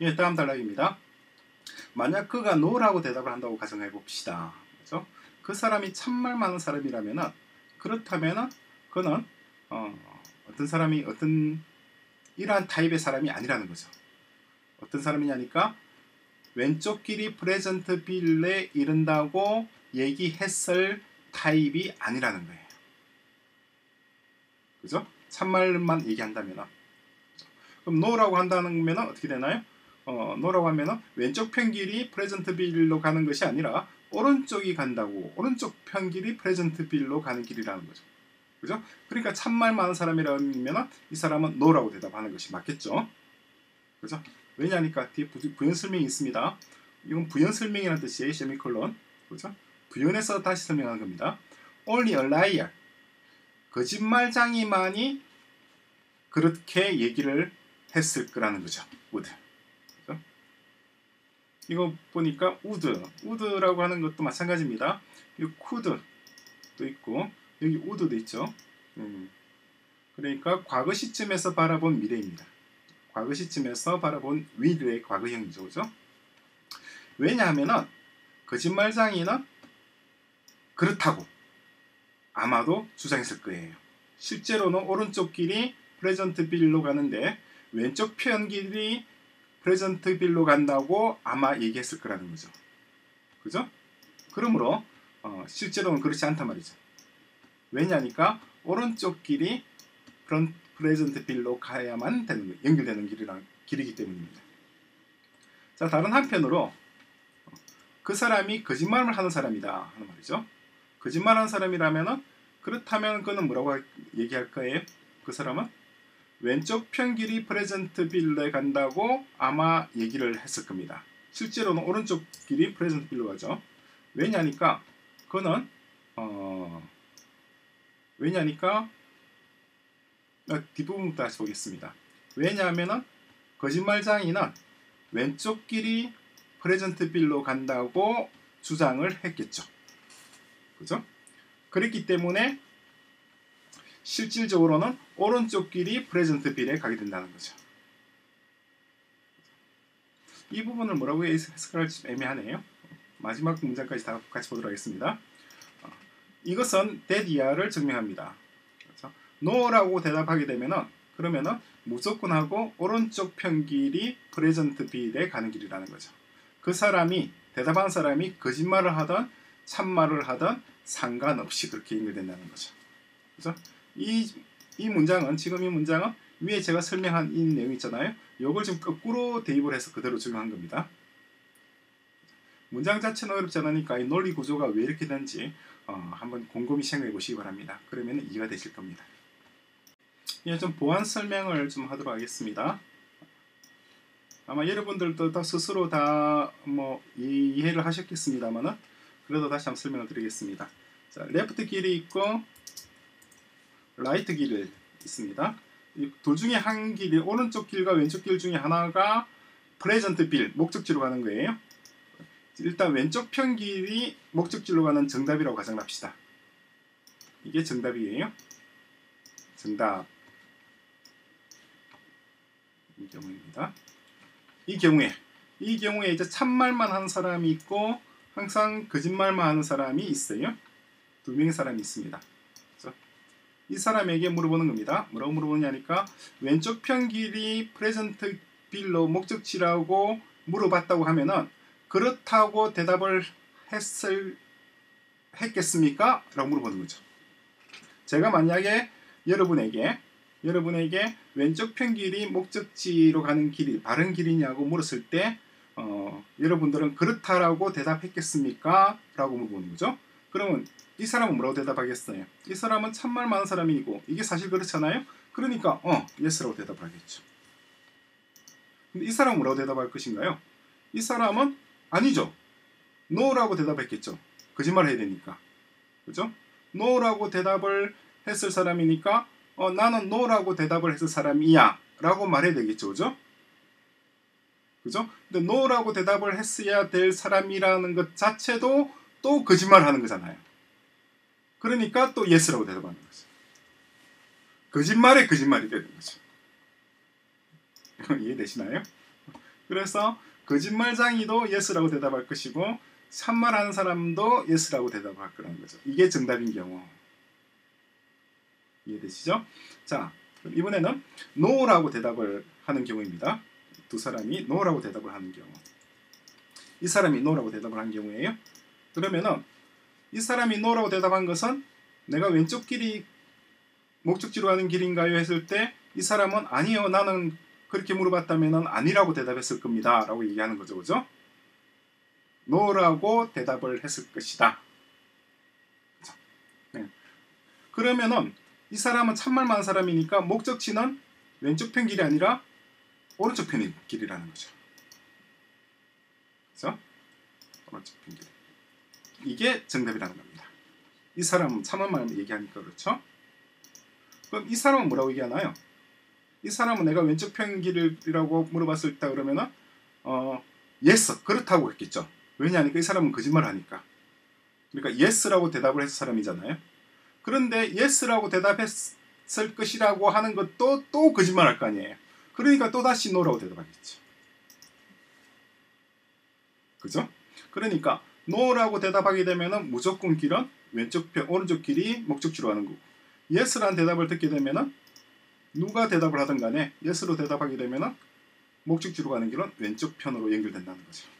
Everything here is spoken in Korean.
예, 다음 단락입니다. 만약 그가 no라고 대답을 한다고 가정해 봅시다. 그죠? 그 사람이 참말 많은 사람이라면은 그렇다면은 그는 어, 어떤 사람이 어떤 이러한 타입의 사람이 아니라는 거죠. 어떤 사람이냐니까 왼쪽 길이 프레젠트 빌에 이른다고 얘기했을 타입이 아니라는 거예요. 그죠? 참말만 얘기한다면 그럼 no라고 한다는 면 어떻게 되나요? 어, no라고 하면은 왼쪽 편길이 프레젠트 빌로 가는 것이 아니라 오른쪽이 간다고 오른쪽 편길이 프레젠트 빌로 가는 길이라는 거죠. 그죠? 그러니까 참말 많은 사람이라면 이 사람은 no라고 대답하는 것이 맞겠죠. 그죠? 왜냐니까 뒤에 부연 설명이 있습니다. 이건 부연 설명이라는 뜻이에요. 세미콜론. 그죠? 부연해서 다시 설명하는 겁니다. Only a liar. 거짓말장이만이 그렇게 얘기를 했을 거라는 거죠. would. 그죠? 이거 보니까 would. would라고 하는 것도 마찬가지입니다. 이 could도 있고 여기 would도 있죠. 음. 그러니까 과거 시점에서 바라본 미래입니다. 과거 시점에서 바라본 will의 과거형이죠. 그죠? 왜냐하면은 거짓말장이는 그렇다고 아마도 주장했을 거예요. 실제로는 오른쪽 길이 프레젠트 빌로 가는데 왼쪽 편 길이 프레젠트 빌로 간다고 아마 얘기했을 거라는 거죠. 그죠? 그러므로 어, 실제로는 그렇지 않단 말이죠. 왜냐니까 오른쪽 길이 프레젠트 빌로 가야만 되는 거, 연결되는 길이랑 길이기 때문입니다. 자 다른 한편으로 그 사람이 거짓말을 하는 사람이다 하는 말이죠. 거짓말하는 사람이라면은 그렇다면 그는 뭐라고 얘기할 거예요? 그 사람은 왼쪽 편 길이 프레젠트 빌에 간다고 아마 얘기를 했을 겁니다. 실제로는 오른쪽 길이 프레젠트 빌로 가죠. 왜냐니까 그는 어 왜냐니까 어, 뒷부분부터 다시 보겠습니다. 왜냐하면은 거짓말장이는 왼쪽 길이 프레젠트 빌로 간다고 주장을 했겠죠. 그죠? 그랬기 때문에 실질적으로는 오른쪽 길이 프레젠트 빌에 가게 된다는 거죠. 이 부분을 뭐라고 해석할지 애매하네요. 마지막 문장까지 다 같이 보도록 하겠습니다. 어, 이것은 that 이하를 증명합니다. 그렇죠? no라고 대답하게 되면은 그러면은 무조건 하고 오른쪽 편길이 프레젠트 빌에 가는 길이라는 거죠. 그 사람이 대답한 사람이 거짓말을 하던 참말을 하던 상관없이 그렇게 연결된다는 거죠. 그래서 이, 이 문장은 지금 이 문장은 위에 제가 설명한 이 내용 있잖아요. 이걸 좀 거꾸로 대입을 해서 그대로 적용한 겁니다. 문장 자체는 어렵지 않으니까 이 논리 구조가 왜 이렇게 되는지 어, 한번 곰곰이 생각해 보시기 바랍니다. 그러면 이해가 되실 겁니다. 예, 좀 보완 설명을 좀 하도록 하겠습니다. 아마 여러분들도 다 스스로 다 뭐 이해를 하셨겠습니다만은 그래도 다시 한번 설명을 드리겠습니다. 자, left 길이 있고 right 길이 있습니다. 둘 중에 한 길이 오른쪽 길과 왼쪽 길 중에 하나가 프레젠트 빌 목적지로 가는 거예요. 일단 왼쪽 편 길이 목적지로 가는 정답이라고 가정합시다. 이게 정답이에요. 정답. 이 경우입니다. 이 경우에 이 경우에 이제 참말만 하는 사람이 있고 항상 거짓말만 하는 사람이 있어요. 두 명의 사람이 있습니다. 이 사람에게 물어보는 겁니다. 뭐라고 물어보냐니까 왼쪽 편 길이 프레젠트 빌로 목적지라고 물어봤다고 하면은 그렇다고 대답을 했을 했겠습니까? 라고 물어보는 거죠. 제가 만약에 여러분에게 여러분에게 왼쪽 편 길이 목적지로 가는 길이 바른 길이냐고 물었을 때 어, 여러분들은 그렇다라고 대답했겠습니까? 라고 물어보는 거죠. 그러면 이 사람은 뭐라고 대답하겠어요? 이 사람은 참말 많은 사람이고 이게 사실 그렇잖아요. 그러니까 어, yes라고 대답하겠죠. 근데 이 사람은 뭐라고 대답할 것인가요? 이 사람은 아니죠. no라고 대답했겠죠. 거짓말 해야 되니까. 그죠? no라고 대답을 했을 사람이니까 어, 나는 no라고 대답을 했을 사람이야 라고 말해야 되겠죠. 그죠? 그죠? 근데 no라고 대답을 했어야 될 사람이라는 것 자체도 또 거짓말을 하는 거잖아요. 그러니까 또 yes라고 대답하는 거죠. 거짓말에 거짓말이 되는 거죠. 이해되시나요? 그래서 거짓말장이도 yes라고 대답할 것이고 참말하는 사람도 yes라고 대답할 거라는 거죠. 이게 정답인 경우. 이해되시죠? 자, 이번에는 no라고 대답을 하는 경우입니다. 두 사람이 no라고 대답을 하는 경우. 이 사람이 no라고 대답을 한 경우에요. 그러면은 이 사람이 no라고 대답한 것은 내가 왼쪽 길이 목적지로 가는 길인가요? 했을 때 이 사람은 아니요 나는 그렇게 물어봤다면 아니라고 대답했을 겁니다 라고 얘기하는 거죠 그죠? no라고 대답을 했을 것이다 네. 그러면은 이 사람은 참말 많은 사람이니까 목적지는 왼쪽 편 길이 아니라 오른쪽 편의 길이라는 거죠 그죠? 오른쪽 편 길. 이게 정답이라는 겁니다 이 사람은 참말만 얘기하니까 그렇죠? 그럼 이 사람은 뭐라고 얘기하나요? 이 사람은 내가 왼쪽 편길이라고 물어봤을 때 그러면은 어 yes 그렇다고 했겠죠. 왜냐하니까 이 사람은 거짓말을 하니까. 그러니까 yes라고 대답을 했을 사람이잖아요. 그런데 yes라고 대답했을 것이라고 하는 것도 또 거짓말할 거 아니에요. 그러니까 또 다시 no라고 대답하겠죠. 그죠? 그러니까 no라고 대답하게 되면은 무조건 길은 왼쪽 편 오른쪽 길이 목적지로 가는 거고 yes라는 대답을 듣게 되면은 누가 대답을 하든 간에 yes로 대답하게 되면은 목적지로 가는 길은 왼쪽 편으로 연결된다는 거죠.